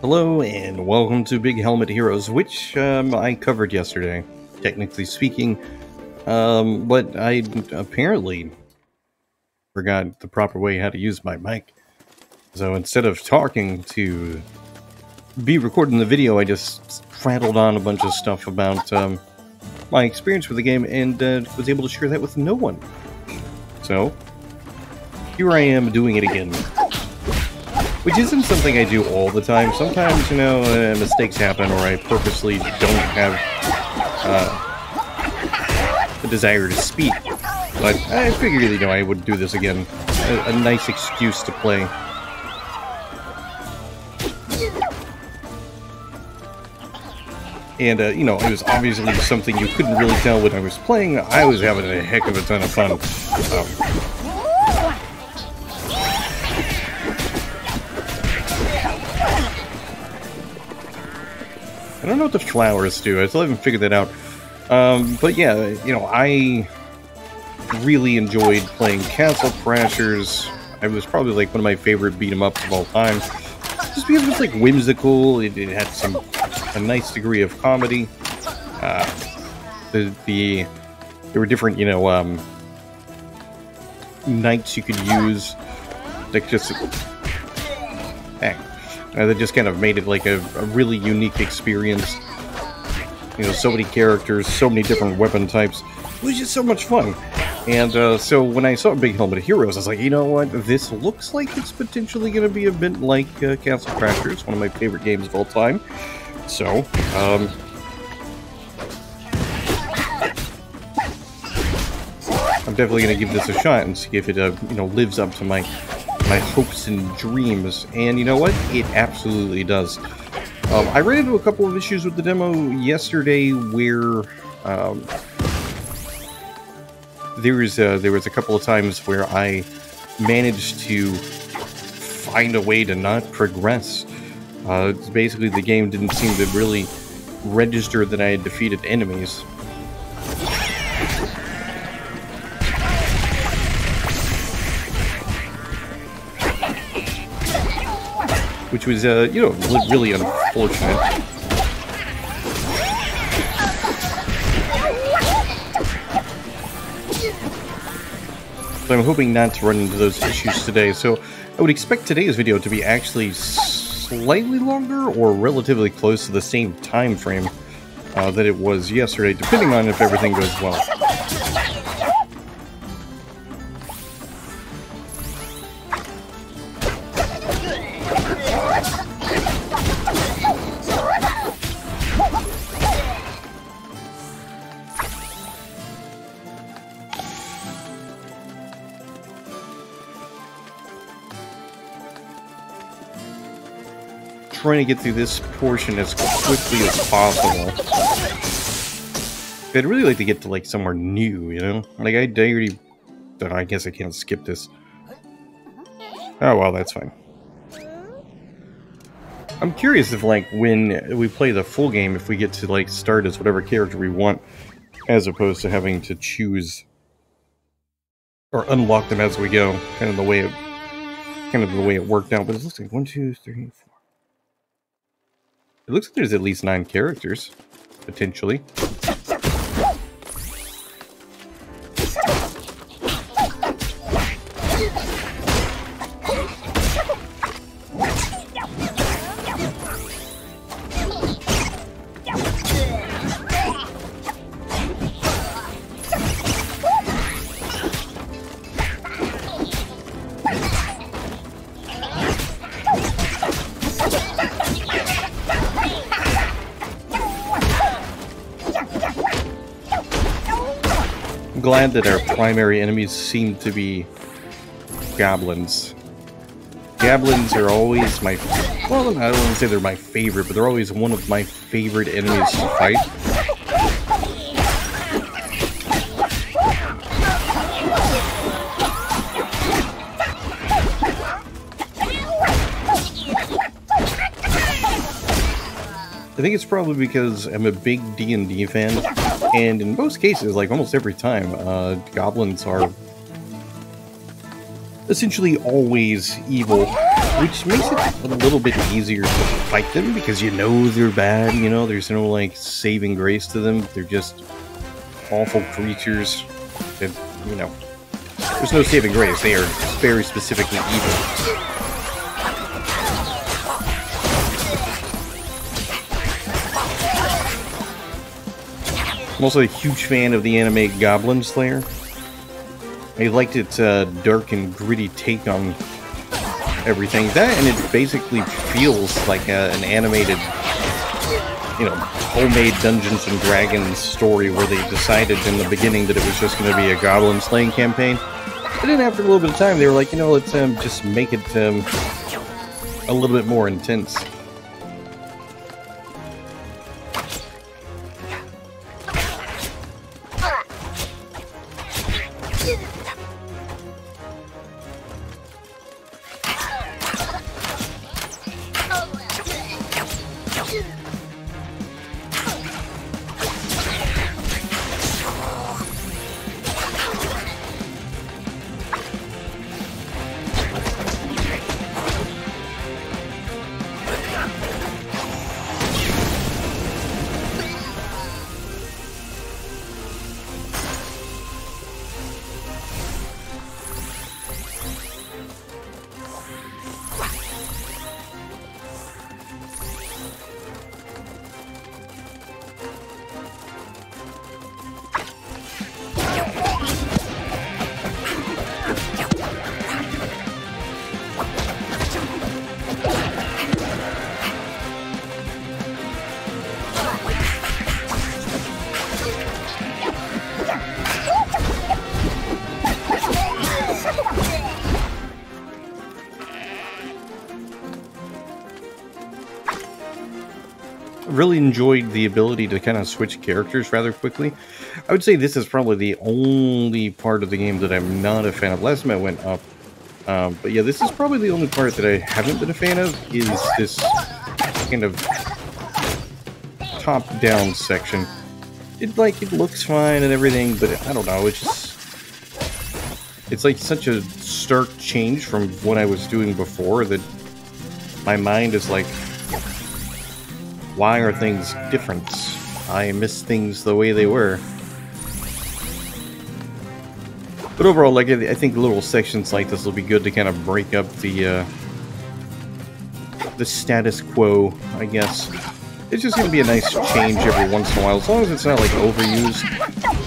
Hello and welcome to Big Helmet Heroes, which um, I covered yesterday, technically speaking. Um, but I apparently forgot the proper way how to use my mic. So instead of talking to be recording the video, I just prattled on a bunch of stuff about um, my experience with the game and uh, was able to share that with no one. So, here I am doing it again. Which isn't something I do all the time. Sometimes, you know, uh, mistakes happen or I purposely don't have uh, the desire to speak. But I figured, you know, I would do this again. A, a nice excuse to play. And, uh, you know, it was obviously something you couldn't really tell when I was playing. I was having a heck of a ton of fun. Um, don't know what the flowers do. I still haven't figured that out. Um, but yeah, you know, I really enjoyed playing Castle Crashers. It was probably like one of my favorite beat 'em ups of all time. Just because it was like whimsical. It, it had some a nice degree of comedy. Uh, the, the there were different, you know, um, knights you could use. Like just, heck, uh, that just kind of made it like a, a, really unique experience. You know, so many characters, so many different weapon types. It was just so much fun. And uh, so when I saw Big Helmet of Heroes, I was like, you know what? This looks like it's potentially going to be a bit like uh, Castle Crashers, one of my favorite games of all time. So, um, I'm definitely going to give this a shot and see if it, uh, you know, lives up to my my hopes and dreams. And you know what? It absolutely does. Um, I ran into a couple of issues with the demo yesterday where um, there was uh, there was a couple of times where I managed to find a way to not progress. Uh, basically, the game didn't seem to really register that I had defeated enemies. Which was, uh, you know, really unfortunate. So I'm hoping not to run into those issues today, so I would expect today's video to be actually slightly longer or relatively close to the same time frame uh, that it was yesterday, depending on if everything goes well. To get through this portion as quickly as possible. I'd really like to get to, like, somewhere new, you know? Like, I already... I guess I can't skip this. Oh, well, that's fine. I'm curious if, like, when we play the full game, if we get to, like, start as whatever character we want, as opposed to having to choose or unlock them as we go. Kind of the way it, kind of the way it worked out. But it looks like one, two, three, four. It looks like there's at least nine characters, potentially. Glad that our primary enemies seem to be goblins. Goblins are always my... Well, I don't want to say they're my favorite, but they're always one of my favorite enemies to fight. I think it's probably because I'm a big D&D fan, and in most cases, like almost every time, uh, goblins are essentially always evil. which makes it a little bit easier to fight them because you know they're bad. You know, there's no like saving grace to them. They're just awful creatures that you know. There's no saving grace. They are very specifically evil. I'm also a huge fan of the anime Goblin Slayer. I liked its uh, dark and gritty take on everything. That and it basically feels like a, an animated, you know, homemade Dungeons and Dragons story where they decided in the beginning that it was just going to be a goblin slaying campaign. But then after a little bit of time, they were like, you know, let's um, just make it um, a little bit more intense. Enjoyed the ability to kind of switch characters rather quickly. I would say this is probably the only part of the game that I'm not a fan of. Last time I went up, um, but yeah, this is probably the only part that I haven't been a fan of, is this kind of top-down section. It, like, it looks fine and everything, but I don't know, it's just... It's like such a stark change from what I was doing before that my mind is like, why are things different? I miss things the way they were. But overall, like I think little sections like this will be good to kind of break up the uh, the status quo, I guess. It's just going to be a nice change every once in a while, as long as it's not like overused.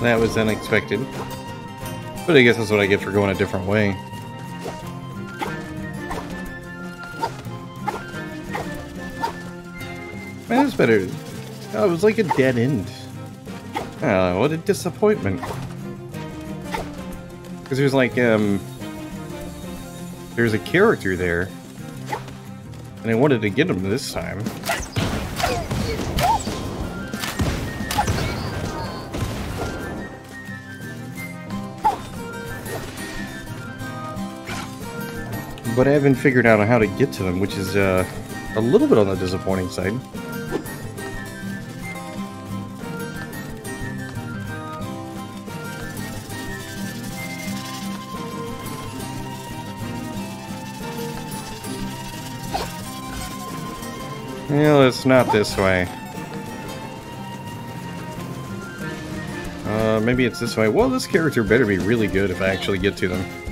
That was unexpected. But I guess that's what I get for going a different way. Man, that's better. Oh, it was like a dead end. Oh, what a disappointment. Because there's like, um... There's a character there. And I wanted to get him this time. But I haven't figured out how to get to them, which is uh, a little bit on the disappointing side. Well, it's not this way. Uh, maybe it's this way. Well, this character better be really good if I actually get to them.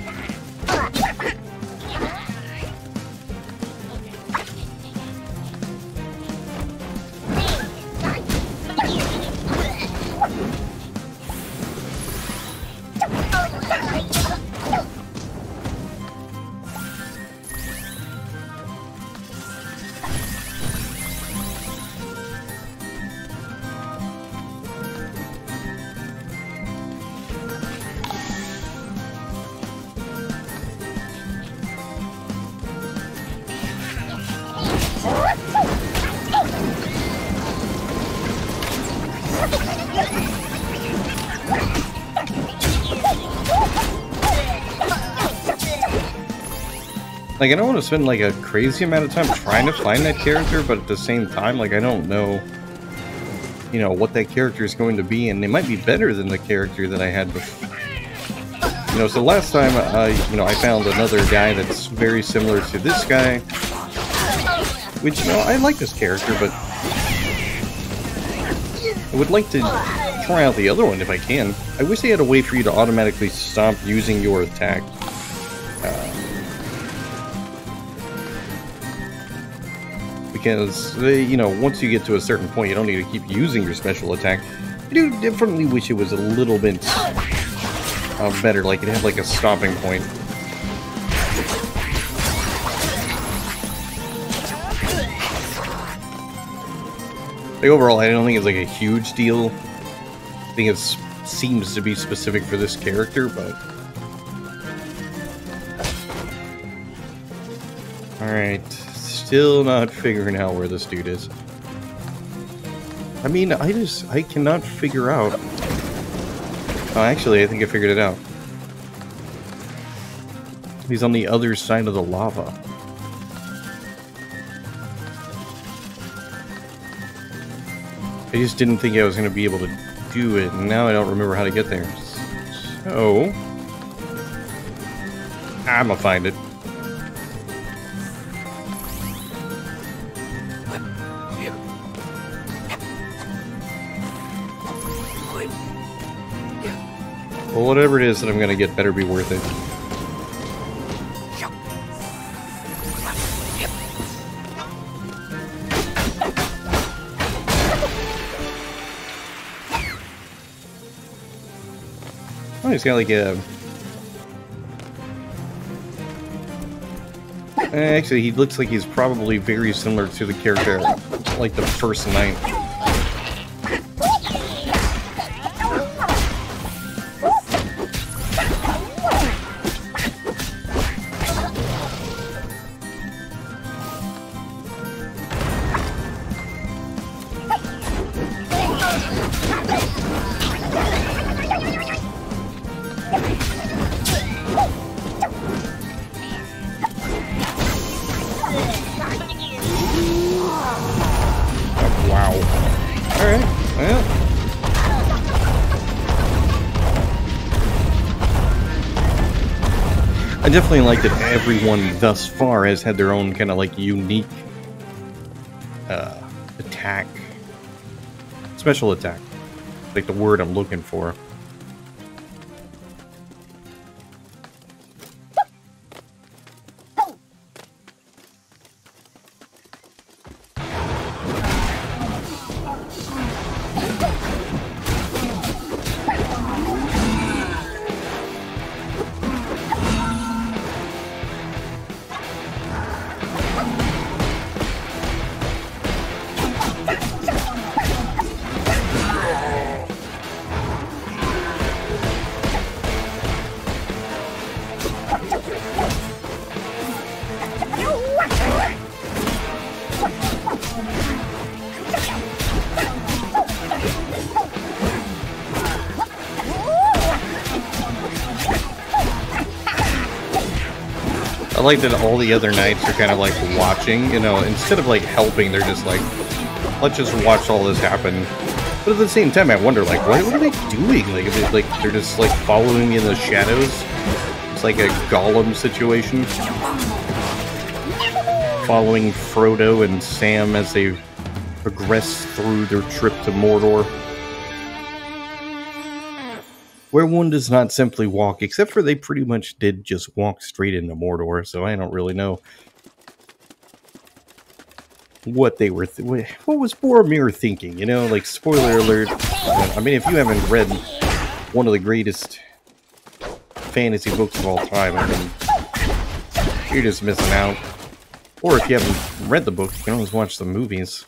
Like, I don't want to spend, like, a crazy amount of time trying to find that character, but at the same time, like, I don't know, you know, what that character is going to be, and it might be better than the character that I had before. You know, so last time, uh, I, you know, I found another guy that's very similar to this guy, which, you know, I like this character, but I would like to try out the other one if I can. I wish they had a way for you to automatically stop using your attack. Because they, you know, once you get to a certain point, you don't need to keep using your special attack. I do definitely wish it was a little bit uh, better, like it had like a stopping point. Like overall, I don't think it's like a huge deal. I think it seems to be specific for this character, but. Alright, still not figuring out where this dude is. I mean, I just, I cannot figure out. Oh, actually, I think I figured it out. He's on the other side of the lava. I just didn't think I was going to be able to do it, and now I don't remember how to get there. So... I'm gonna find it. Well, whatever it is that I'm gonna get better be worth it. Oh, he's got like a... Eh, actually, he looks like he's probably very similar to the character like the first knight. Definitely like that everyone thus far has had their own kind of like unique uh, attack, special attack, like the word I'm looking for. Like that all the other knights are kind of like watching, you know, instead of like helping, they're just like, let's just watch all this happen. But at the same time, I wonder, like, what, what are they doing? Like, they, like they're just like following in the shadows. It's like a Gollum situation, following Frodo and Sam as they progress through their trip to Mordor where one does not simply walk, except for they pretty much did just walk straight into Mordor, so I don't really know what they were, th what was Boromir thinking, you know, like, spoiler alert, I mean, if you haven't read one of the greatest fantasy books of all time, I mean, you're just missing out. Or if you haven't read the book, you can always watch the movies.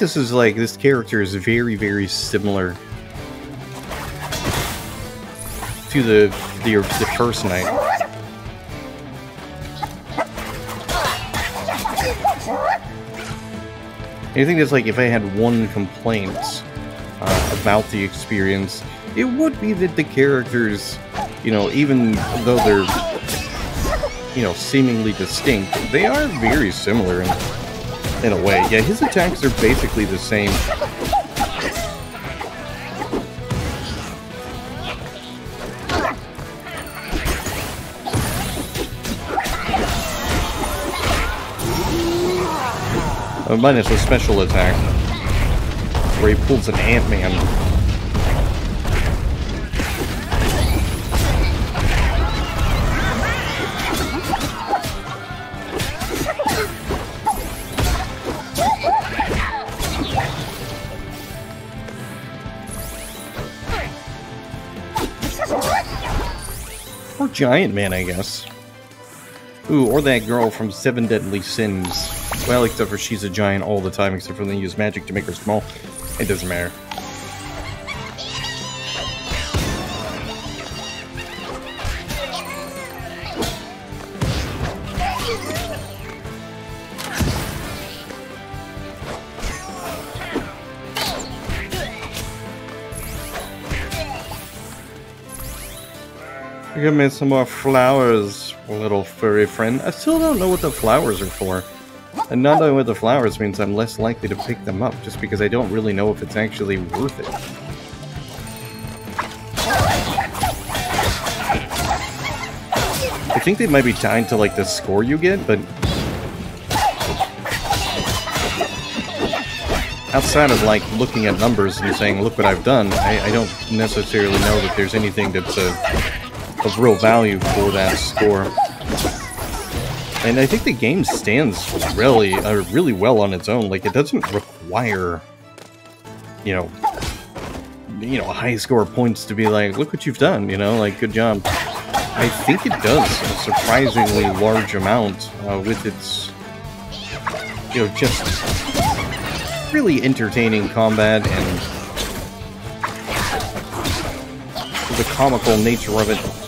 This is like this character is very, very similar to the the, the first knight. I think it's like if I had one complaint uh, about the experience, it would be that the characters, you know, even though they're, you know, seemingly distinct, they are very similar in, in a way. Yeah, his attacks are basically the same. Uh, minus a special attack, where he pulls an Ant-Man. Giant Man, I guess. Ooh, or that girl from Seven Deadly Sins. Well, except for she's a giant all the time, except for they use magic to make her small. It doesn't matter. Give me some more flowers, little furry friend. I still don't know what the flowers are for. And not knowing what the flowers means, I'm less likely to pick them up, just because I don't really know if it's actually worth it. I think they might be tied to, like, the score you get, but... Outside of, like, looking at numbers and saying, look what I've done, I, I don't necessarily know that there's anything that's a, of real value for that score. And I think the game stands really, uh, really well on its own. Like, it doesn't require, you know, you know, high score points to be like, look what you've done, you know, like, good job. I think it does a surprisingly large amount uh, with its, you know, just really entertaining combat and the comical nature of it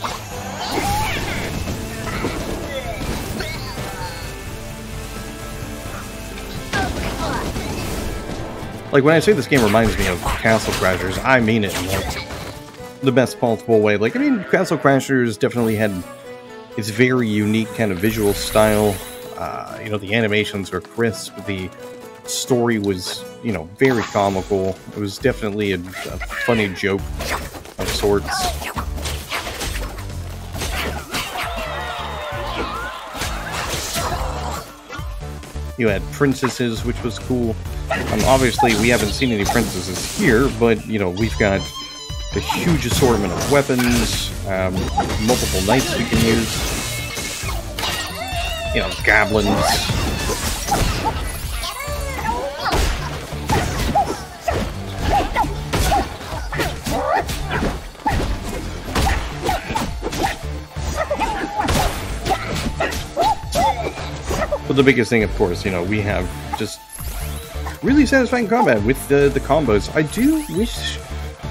Like, when I say this game reminds me of Castle Crashers, I mean it in like, the best possible way. Like, I mean, Castle Crashers definitely had its very unique kind of visual style. Uh, you know, the animations were crisp, the story was, you know, very comical. It was definitely a, a funny joke of sorts. You had princesses, which was cool. Um, obviously, we haven't seen any princesses here, but, you know, we've got a huge assortment of weapons, um, multiple knights we can use, you know, goblins. But the biggest thing, of course, you know, we have just really satisfying combat with the, the combos. I do wish,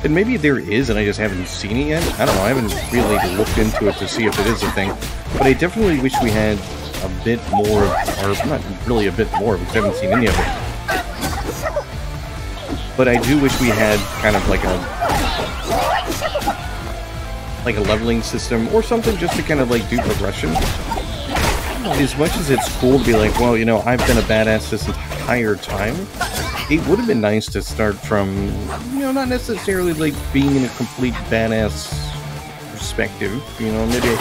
and maybe there is, and I just haven't seen it yet. I don't know, I haven't really looked into it to see if it is a thing. But I definitely wish we had a bit more, or not really a bit more, because I haven't seen any of it. But I do wish we had kind of like a like a leveling system or something just to kind of like do progression. As much as it's cool to be like, well, you know, I've been a badass this entire time, it would have been nice to start from, you know, not necessarily like being in a complete badass perspective. You know, maybe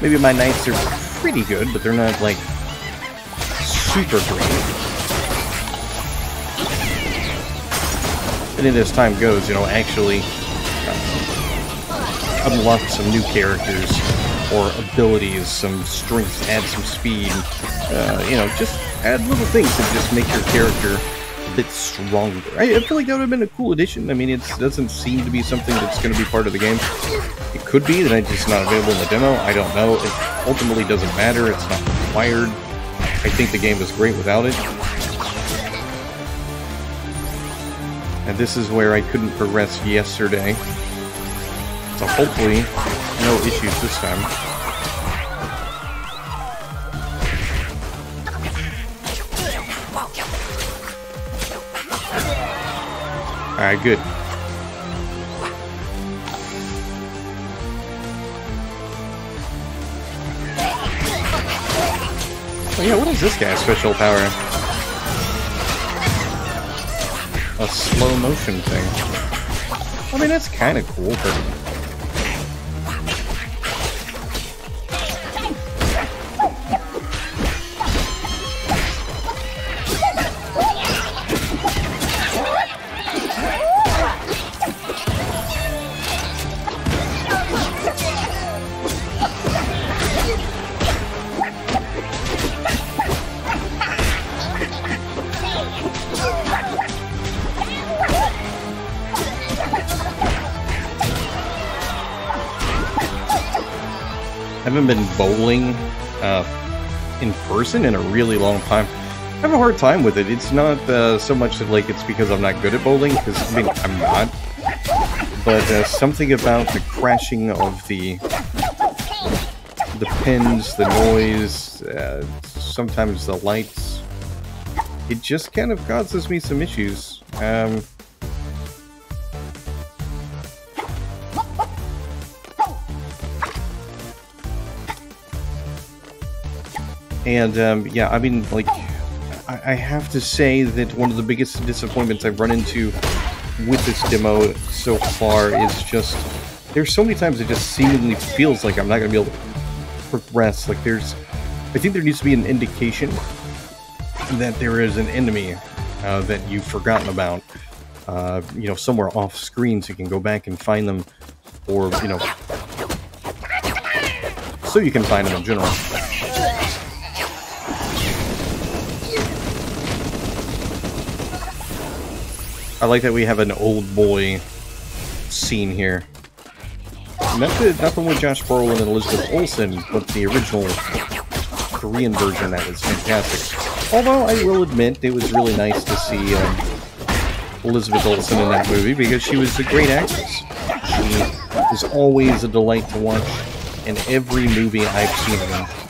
maybe my knights are pretty good, but they're not like super great. And then as time goes, you know, actually uh, unlock some new characters or abilities, some strength, add some speed, uh, you know, just add little things to just make your character a bit stronger. I, I feel like that would have been a cool addition. I mean, it doesn't seem to be something that's going to be part of the game. It could be that it's just not available in the demo. I don't know. It ultimately doesn't matter. It's not required. I think the game is great without it. And this is where I couldn't progress yesterday. So hopefully, no issues this time. Alright, good. Oh yeah, what is this guy's special power? A slow motion thing. I mean, that's kind of cool, bowling uh, in person in a really long time. I have a hard time with it. It's not uh, so much that like it's because I'm not good at bowling, because I mean I'm not. But uh, something about the crashing of the the pins, the noise, uh, sometimes the lights. It just kind of causes me some issues. Um, And um, yeah, I mean, like, I, I, have to say that one of the biggest disappointments I've run into with this demo so far is just there's so many times it just seemingly feels like I'm not going to be able to progress. Like, there's, I think there needs to be an indication that there is an enemy uh, that you've forgotten about, uh, you know, somewhere off screen so you can go back and find them, or, you know, so you can find them in general. I like that we have an Oldboy scene here. Not the, not the one with Josh Brolin and Elizabeth Olsen, but the original Korean version that was fantastic. Although I will admit it was really nice to see um, Elizabeth Olsen in that movie because she was a great actress. She is always a delight to watch in every movie I've seen her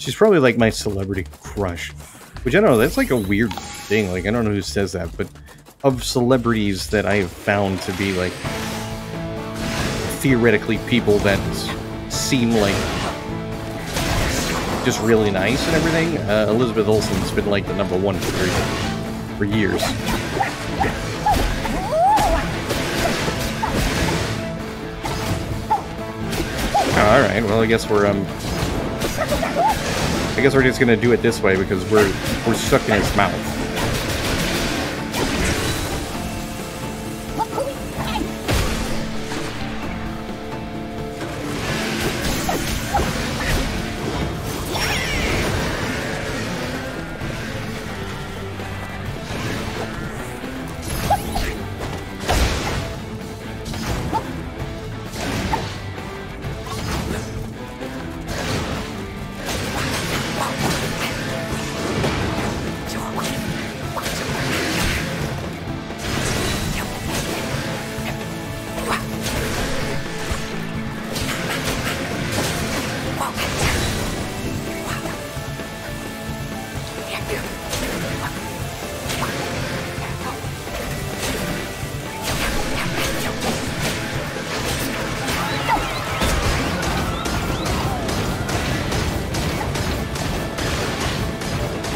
She's probably like my celebrity crush. Which I don't know, that's like a weird thing. Like, I don't know who says that, but of celebrities that I have found to be like theoretically people that seem like just really nice and everything, uh, Elizabeth Olsen's been like the number one for, for years. Alright, well I guess we're um I guess we're just gonna do it this way because we're we're stuck in his mouth.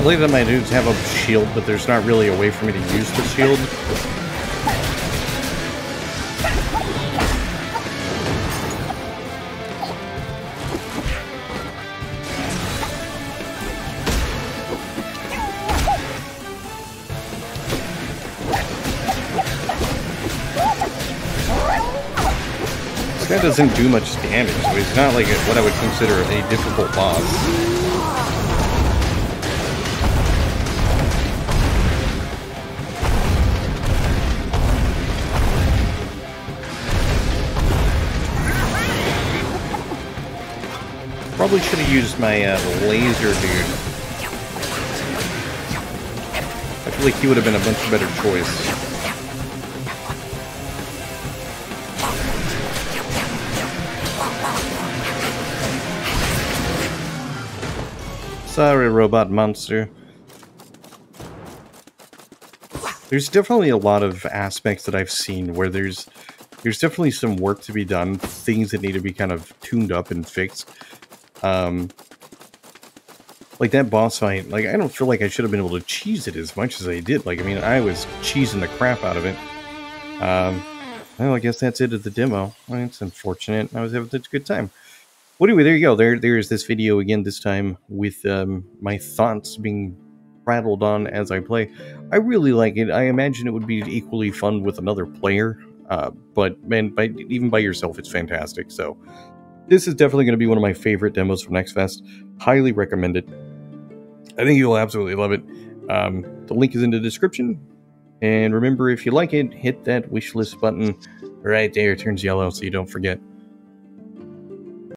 Believe that my dudes have a shield, but there's not really a way for me to use the shield. This guy doesn't do much damage, so he's not like a, what I would consider a difficult boss. Probably should have used my uh, laser dude. I feel like he would have been a much better choice. Sorry, robot monster. There's definitely a lot of aspects that I've seen where there's there's definitely some work to be done, things that need to be kind of tuned up and fixed. Um, like that boss fight, like I don't feel like I should have been able to cheese it as much as I did. Like, I mean, I was cheesing the crap out of it. Um, well, I guess that's it at the demo. Well, it's unfortunate. I was having such a good time. Well, anyway, there you go. There, there's this video again. This time with um, my thoughts being rattled on as I play. I really like it. I imagine it would be equally fun with another player. Uh, but man, by, even by yourself, it's fantastic. So this is definitely going to be one of my favorite demos from Next Fest. Highly recommend it. I think you'll absolutely love it. Um, the link is in the description. And remember, if you like it, hit that wish list button right there. It turns yellow so you don't forget.